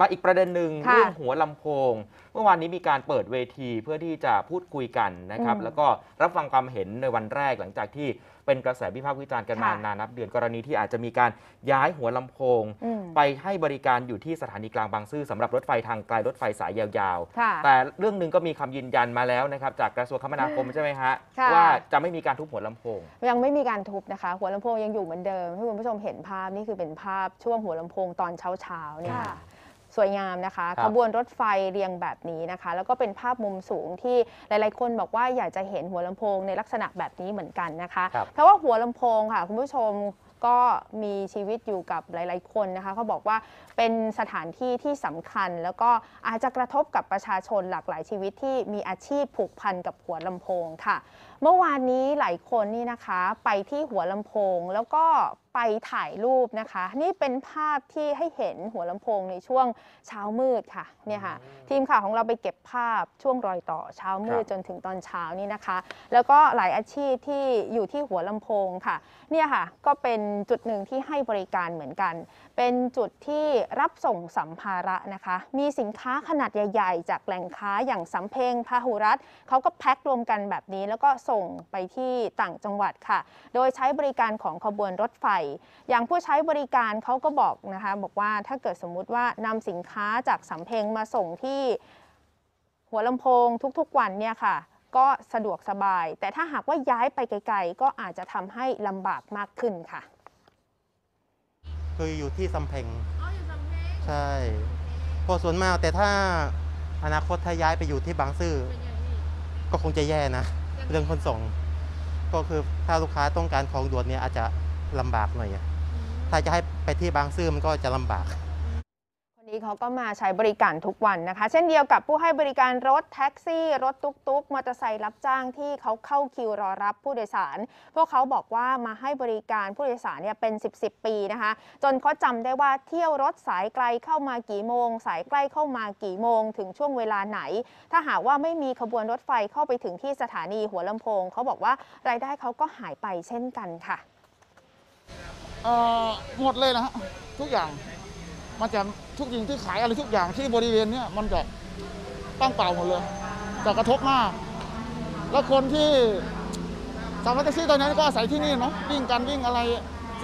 มาอีกประเด็นหนึ่งค่ะเรื่องหัวลำโพง เมื่อวานนี้มีการเปิดเวทีเพื่อที่จะพูดคุยกันนะครับ อืมแล้วก็รับฟังความเห็นในวันแรกหลังจากที่เป็นกระแสวิพากษ์วิจารณ์กันมาค่ะ นานนับเดือนกรณีที่อาจจะมีการย้ายหัวลำโพง อืมไปให้บริการอยู่ที่สถานีกลางบางซื่อสำหรับรถไฟทางไกลรถไฟสายยาวค่ะๆแต่เรื่องหนึ่งก็มีคำยืนยันมาแล้วนะครับ จากกระทรวงคมนาคมใช่ไหมฮะ ค่ะ ว่าจะไม่มีการทุบหัวลำโพง ยังไม่มีการทุบนะคะ หัวลำโพงยังอยู่เหมือนเดิมให้คุณผู้ชมเห็นภาพนี่คือเป็นภาพช่วงหัวลำโพงตอนเช้าๆเนี่ยค่ะ ค่ะ สวยงามนะคะครับขบวนรถไฟเรียงแบบนี้นะคะ แล้วก็เป็นภาพมุมสูงที่หลายๆ คนบอกว่าอยากจะเห็นหัวลำโพงในลักษณะแบบนี้เหมือนกันนะคะครับเพราะว่าหัวลำโพงค่ะคุณผู้ชมก็มีชีวิตอยู่กับหลาย ๆ คนนะคะเขาบอกว่าเป็นสถานที่ที่สำคัญ แล้วก็อาจจะกระทบกับประชาชนหลากหลายชีวิตที่มีอาชีพผูกพันกับหัวลำโพงค่ะ เมื่อวานนี้หลายคนนี่นะคะ ไปที่หัวลำโพงแล้วก็ไปถ่ายรูปนะคะ นี่เป็นภาพที่ให้เห็นหัวลำโพงในช่วงเช้ามืดค่ะเนี่ยค่ะ ทีมข่าวของเราไปเก็บภาพช่วงรอยต่อเช้ามืดครับจนถึงตอนเช้านี่นะคะ แล้วก็หลายอาชีพที่อยู่ที่หัวลำโพงค่ะเนี่ยค่ะก็เป็นจุดหนึ่งที่ให้บริการเหมือนกัน เป็นจุดที่รับส่งสัมภาระนะคะ มีสินค้าขนาดใหญ่ ๆ จากแหล่งค้าอย่างสำเพ็งพาหุรัตน์เขาก็แพ็ครวมกันแบบนี้ แล้วก็ส่งไปที่ต่างจังหวัดค่ะ โดยใช้บริการของขบวนรถไฟอย่างผู้ใช้บริการเขาก็บอกนะคะบอกว่าถ้าเกิดสมมุติว่านำสินค้าจากสำเพ็งมาส่งที่หัวลำโพงทุกๆวันเนี่ยค่ะก็สะดวกสบาย แต่ถ้าหากว่าย้ายไปไกลๆ ก็อาจจะทำให้ลำบากมากขึ้นค่ะ คืออยู่ที่สำเพ็งใช่พอส่วนมากแต่ถ้าอนาคตถ้าย้ายไปอยู่ที่บางซื่อก็คงจะแย่นะ เรื่องขนส่ง ก็คือถ้าลูกค้าต้องการของด่วนเนี่ยอาจจะ ลำบากหน่อยอะถ้าจะให้ไปที่บางซื่อมันก็จะลำบากคนนี้เขาก็มาใช้บริการทุกวันนะคะ เช่นเดียวกับผู้ให้บริการรถแท็กซี่ รถตุ๊กๆมอเตอร์ไซค์รับจ้างที่เขาเข้าคิวรอรับผู้โดยสาร พวกเขาบอกว่ามาให้บริการผู้โดยสารเนี่ยเป็น 10บสปีนะคะ จนเขาจำได้ว่าเที่ยวรถสายไกลเข้ามากี่โมง สายใกล้เข้ามากี่โมง ถึงช่วงเวลาไหน ถ้าหากว่าไม่มีขบวนรถไฟเข้าไปถึงที่สถานีหัวลำโพง เขาบอกว่ารายได้เขาก็หายไปเช่นกันค่ะ เอ่อหมดเลยนะฮะทุกอย่างมันจะทุกสิ่งที่ขายอะไรทุกอย่างที่บริเวณเนี้ยมันจะตั้งเปล่าหมดเลยจะกระทบมาก แล้วคนที่สามารถแท็กซี่ตอนนั้นก็อาศัยที่นี่เนาะวิ่งกันวิ่งอะไร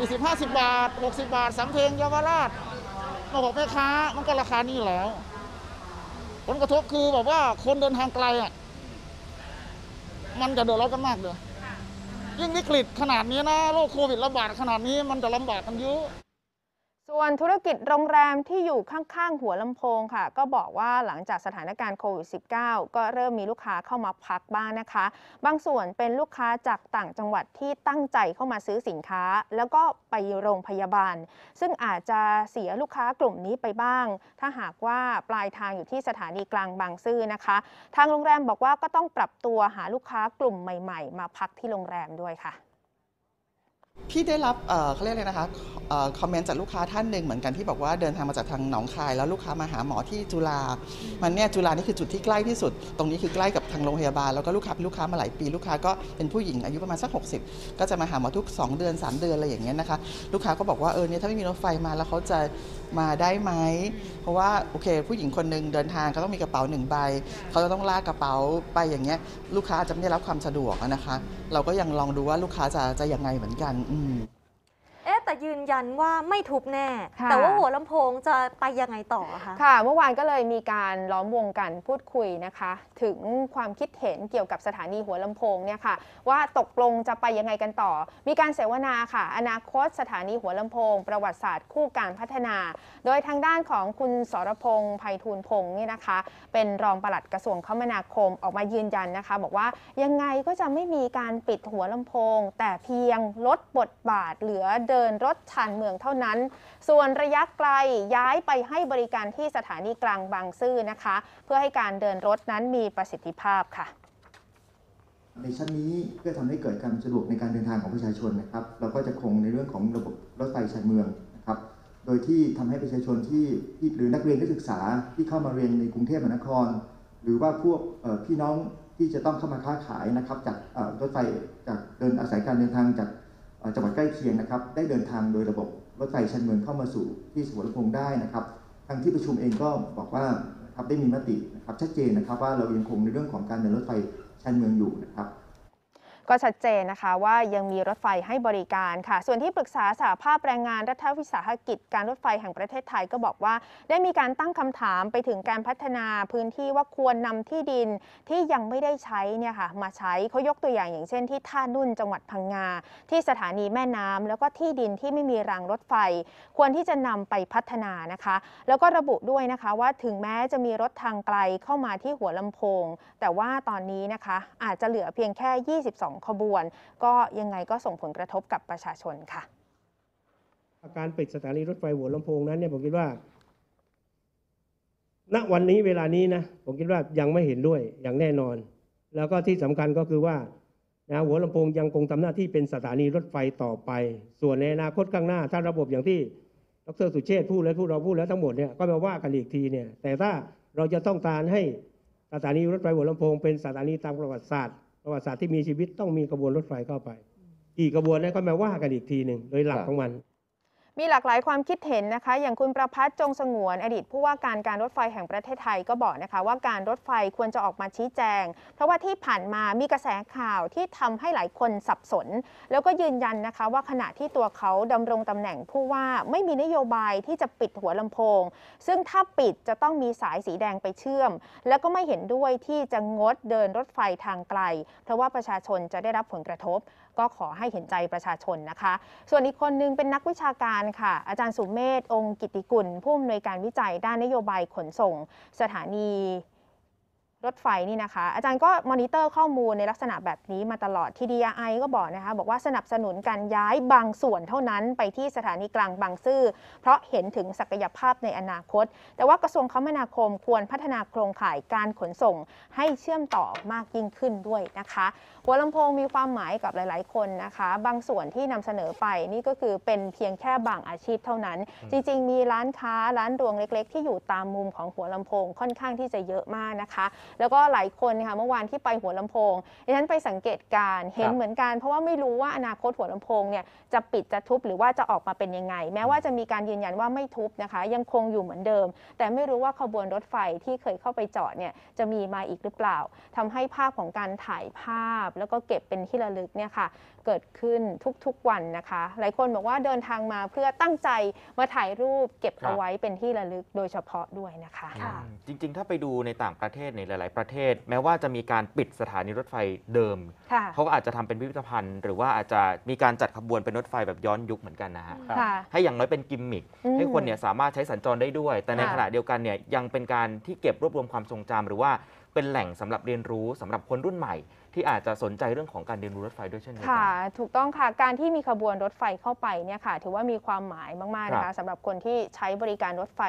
40 50 บาท 60 บาทสำเพ็งเยาวราชมาบอกแม่ค้ามันก็ราคานี้แล้ว ผลกระทบคือแบบว่าคนเดินทางไกลอะมันจะเดือดร้อนกันมากเลย ยิ่งวิกฤตขนาดนี้นะโรคโควิดระบาดขนาดนี้มันจะลำบากกันเยอะ ส่วนธุรกิจโรงแรมที่อยู่ข้างๆ หัวลำโพงค่ะ ก็บอกว่าหลังจากสถานการณ์โควิด -19 ก็เริ่มมีลูกค้าเข้ามาพักบ้างนะคะ บางส่วนเป็นลูกค้าจากต่างจังหวัดที่ตั้งใจเข้ามาซื้อสินค้า แล้วก็ไปโรงพยาบาล ซึ่งอาจจะเสียลูกค้ากลุ่มนี้ไปบ้าง ถ้าหากว่าปลายทางอยู่ที่สถานีกลางบางซื่อนะคะ ทางโรงแรมบอกว่าก็ต้องปรับตัวหาลูกค้ากลุ่มใหม่ ๆ มาพักที่โรงแรมด้วยค่ะ พี่ได้รับเอ่อเขาเรียกอะไรนะคะเอ่อคอมเมนต์จากลูกค้าท่านหนึ่งเหมือนกันที่บอกว่าเดินทางมาจากทางหนองคาย แล้วลูกค้ามาหาหมอที่จุฬา มันเนี่ยจุฬานี่คือจุดที่ใกล้ที่สุด ตรงนี้คือใกล้กับทางโรงพยาบาล แล้วก็ลูกค้าเป็นลูกค้ามาหลายปี ลูกค้าก็เป็นผู้หญิงอายุประมาณสัก 60 ก็จะมาหาหมอทุก 2 เดือน 3 เดือนอะไรอย่างเงี้ยนะคะ ลูกค้าก็บอกว่าเออเนี่ยถ้าไม่มีรถไฟมาแล้วเขาจะ มาได้ไหม เพราะว่าโอเค ผู้หญิงคนหนึ่งเดินทางก็ต้องมีกระเป๋าหนึ่งใบ เขาจะต้องลากกระเป๋าไปอย่างเงี้ยลูกค้าอาจจะไม่ได้รับความสะดวกนะคะ เราก็ยังลองดูว่าลูกค้าจะจะยังไงเหมือนกันอืมเแต่ยืนยันว่าไม่ทุบแน่ ค่ะ แต่ว่าหัวลำโพงจะไปยังไงต่อคะ ค่ะ เมื่อวานก็เลยมีการล้อมวงกันพูดคุยนะคะ ถึงความคิดเห็นเกี่ยวกับสถานีหัวลำโพงเนี่ยค่ะ ว่าตกลงจะไปยังไงกันต่อ มีการเสวนาค่ะ อนาคตสถานีหัวลำโพง ประวัติศาสตร์คู่การพัฒนา โดยทางด้านของคุณสรพงษ์ไพฑูรย์พงศ์เนี่ยนะคะ เป็นรองปลัดกระทรวงคมนาคมออกมายืนยันนะคะ บอกว่ายังไงก็จะไม่มีการปิดหัวลำโพง แต่เพียงลดบทบาทเหลือเดินรถชานเมืองเท่านั้น ส่วนระยะไกลย้ายไปให้บริการที่สถานีกลางบางซื่อนะคะ เพื่อให้การเดินรถนั้นมีประสิทธิภาพค่ะในชั้นนี้เพื่อทำให้เกิดการสะดวกในการเดินทางของประชาชนนะครับ เราก็จะคงในเรื่องของระบบรถไฟชานเมืองนะครับ โดยที่ทำให้ประชาชนที่ที่หรือนักเรียนนักศึกษาที่เข้ามาเรียนในกรุงเทพมหานคร หรือว่าพวกพี่น้องที่จะต้องเข้ามาค้าขายนะครับ จากรถไฟจากเดินอาศัยการเดินทางจาก จังหวัดใกล้เคียงนะครับ ได้เดินทางโดยระบบรถไฟชันเมืองเข้ามาสู่ที่สุวรรณภูมิได้นะครับทางที่ประชุมเองก็บอกว่าครับได้มีมตินะครับชัดเจนนะครับว่าเรายังคงในเรื่องของการเดินรถไฟชันเมืองอยู่นะครับ ก็ชัดเจนนะคะว่ายังมีรถไฟให้บริการค่ะ ส่วนที่ปรึกษาสหภาพแรงงานรัฐวิสาหกิจการรถไฟแห่งประเทศไทยก็บอกว่า ได้มีการตั้งคำถามไปถึงการพัฒนาพื้นที่ว่าควรนำที่ดินที่ยังไม่ได้ใช้เนี่ยค่ะมาใช้เขายกตัวอย่างอย่างเช่นที่ท่านุ่นจังหวัดพังงา ที่สถานีแม่น้ำแล้วก็ที่ดินที่ไม่มีรางรถไฟ ควรที่จะนำไปพัฒนานะคะ แล้วก็ระบุด้วยนะคะว่าถึงแม้จะมีรถทางไกลเข้ามาที่หัวลำโพง แต่ว่าตอนนี้นะคะอาจจะเหลือเพียงแค่ 22ขบวน ก็ยังไงก็ส่งผลกระทบกับประชาชนค่ะ การปิดสถานีรถไฟหัวลำโพงนั้นเนี่ยผมคิดว่า ณวันนี้เวลานี้นะผมคิดว่ายังไม่เห็นด้วยอย่างแน่นอน แล้วก็ที่สำคัญก็คือว่านะหัวลำโพงยังคงทำหน้าที่เป็นสถานีรถไฟต่อไป ส่วนในอนาคตข้างหน้า ถ้าระบบอย่างที่ดรสุเชษพูดและพวกเราพูดแล้วทั้งหมดเนี่ยก็มาว่ากันอีกทีเนี่ยแต่ถ้าเราจะต้องการให้สถานีรถไฟหัวลำโพงเป็นสถานีตามประวัติศาสตร์ ประวัติศาสตร์ที่มีชีวิตต้องมีกระบวนรถไฟเข้าไปกี่กระบวนนั้นก็มาว่ากันอีกทีหนึ่งโดยหลักของมัน มีหลากหลายความคิดเห็นนะคะ อย่างคุณประพัฒน์จงสงวน อดีตผู้ว่าการการรถไฟแห่งประเทศไทยก็บอกนะคะ ว่าการรถไฟควรจะออกมาชี้แจง เพราะว่าที่ผ่านมามีกระแสข่าวที่ทำให้หลายคนสับสน แล้วก็ยืนยันนะคะว่าขณะที่ตัวเขาดำรงตำแหน่งผู้ว่าไม่มีนโยบายที่จะปิดหัวลำโพง ซึ่งถ้าปิดจะต้องมีสายสีแดงไปเชื่อม แล้วก็ไม่เห็นด้วยที่จะงดเดินรถไฟทางไกล เพราะว่าประชาชนจะได้รับผลกระทบ ก็ขอให้เห็นใจประชาชนนะคะ ส่วนอีกคนนึงเป็นนักวิชาการค่ะ อาจารย์สุเมธองค์กิติกุลผู้อำนวยการวิจัยด้านนโยบายขนส่ง สถานี รถไฟนี่นะคะ อาจารย์ก็มอนิเตอร์ข้อมูลในลักษณะแบบนี้มาตลอดที่ DRI ก็บอกนะคะ บอกว่าสนับสนุนการย้ายบางส่วนเท่านั้นไปที่สถานีกลางบางซื่อ เพราะเห็นถึงศักยภาพในอนาคต แต่ว่ากระทรวงคมนาคมควรพัฒนาโครงข่ายการขนส่งให้เชื่อมต่อมากยิ่งขึ้นด้วยนะคะ หัวลำโพงมีความหมายกับหลาย ๆ คนนะคะ บางส่วนที่นำเสนอไปนี่ก็คือเป็นเพียงแค่บางอาชีพเท่านั้น จริง ๆ มีร้านค้าร้านรวงเล็ก ๆ ที่อยู่ตามมุมของหัวลำโพงค่อนข้างที่จะเยอะมากนะคะแล้วก็หลายคนค่ะเมื่อวานที่ไปหัวลำโพงดิฉันไปสังเกตการณ์เห็นครับเหมือนกัน เพราะว่าไม่รู้ว่าอนาคตหัวลำโพงเนี่ยจะปิดจะทุบหรือว่าจะออกมาเป็นยังไง แม้ว่าจะมีการยืนยันว่าไม่ทุบนะคะ ยังคงอยู่เหมือนเดิม แต่ไม่รู้ว่าขบวนรถไฟที่เคยเข้าไปจอดเนี่ยจะมีมาอีกหรือเปล่าทำให้ภาพของการถ่ายภาพ แล้วก็เก็บเป็นที่ระลึกเนี่ยค่ะเกิดขึ้นทุกๆวันนะคะ หลายคนบอกว่าเดินทางมาเพื่อตั้งใจมาถ่ายรูปเก็บครับเอาไว้เป็นที่ระลึกโดยเฉพาะด้วยนะคะค่ะอืมจริงๆ ถ้าไปดูในต่างประเทศในหลายๆ ประเทศ แม้ว่าจะมีการปิดสถานีรถไฟเดิม ค่ะเขาก็อาจจะทำเป็นพิพิธภัณฑ์ หรือว่าอาจจะมีการจัดขบวนเป็นรถไฟแบบย้อนยุคเหมือนกันนะฮะค่ะ ให้อย่างน้อยเป็นกิมมิคอืมให้คนเนี่ยสามารถใช้สัญจรได้ด้วย แต่ในค่ะ ขณะเดียวกันเนี่ยยังเป็นการที่เก็บรวบรวมความทรงจำหรือว่าเป็นแหล่งสำหรับเรียนรู้สำหรับคนรุ่นใหม่ ที่อาจจะสนใจเรื่องของการเรียนรู้รถไฟด้วยเช่นเดียวกัค่ะ น ถูกต้องค่ะ การที่มีขบวนรถไฟเข้าไปเนี่ยค่ะ ถือว่ามีความหมายมากๆนะครัคะบ สำหรับคนที่ใช้บริการรถไฟ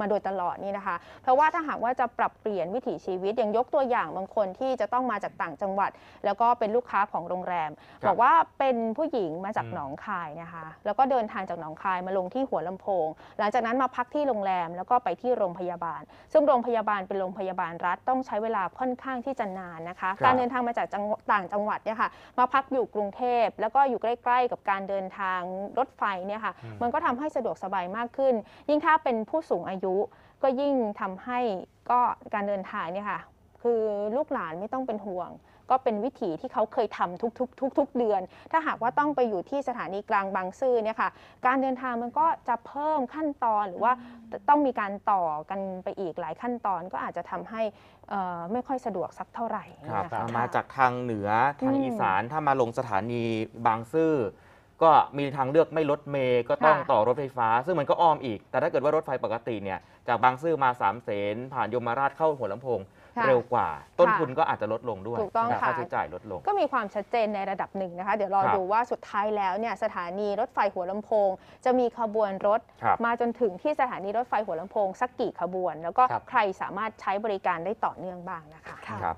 มาโดยตลอดนี่นะคะ เพราะว่าถ้าหากว่าจะปรับเปลี่ยนวิถีชีวิตอย่างยกตัวอย่างบางคนที่จะต้องมาจากต่างจังหวัด แล้วก็เป็นลูกค้าของโรงแรม ครับบอกว่าเป็นผู้หญิงมาจากอืมหนองคายนะคะ แล้วก็เดินทางจากหนองคายมาลงที่หัวลำโพง หลังจากนั้นมาพักที่โรงแรมแล้วก็ไปที่โรงพยาบาล ซึ่งโรงพยาบาลเป็นโรงพยาบาลรัฐต้องใช้เวลาค่อนข้างที่จะนานนะคะ ครับ การเดินทางมาจากจังหวัดต่างจังหวัดเนี่ยค่ะมาพักอยู่กรุงเทพแล้วก็อยู่ใกล้ ๆ กับการเดินทางรถไฟเนี่ยค่ะอืมมันก็ทำให้สะดวกสบายมากขึ้น ยิ่งถ้าเป็นผู้สูงอายุก็ยิ่งทำให้ก็การเดินทางเนี่ยค่ะ คือลูกหลานไม่ต้องเป็นห่วง ก็เป็นวิถีที่เขาเคยทำทุกๆทุกๆเดือน ถ้าหากว่าต้องไปอยู่ที่สถานีกลางบางซื่อเนี่ยค่ะ การเดินทางมันก็จะเพิ่มขั้นตอนหรือว่าต้องมีการต่อกันไปอีกหลายขั้นตอนก็อาจจะทำให้เอ่อไม่ค่อยสะดวกสักเท่าไหร่ครับนะคะมาจากทางเหนือทางอืมอีสานถ้ามาลงสถานีบางซื่อ ก็มีทางเลือกไม่รถเมย์ก็ต้องค่ะ ต่อรถไฟฟ้า ซึ่งมันก็อ้อมอีก แต่ถ้าเกิดว่ารถไฟปกติเนี่ยจากบางซื่อมาสามเสนผ่านยมราชเข้าหัวลำโพงค่ะ เร็วกว่า ต้นค่ะทุนก็อาจจะลดลงด้วยถูกต้องนะค่ะ ค่าใช้จ่ายลดลง ก็มีความชัดเจนในระดับหนึ่งนะคะ เดี๋ยวรอครับดูว่าสุดท้ายแล้วเนี่ยสถานีรถไฟหัวลำโพง จะมีขบวนรถ ครับมาจนถึงที่สถานีรถไฟหัวลำโพง สักกี่ขบวน แล้วก็ครับ ใครสามารถใช้บริการได้ต่อเนื่องบ้างนะคะ ครับ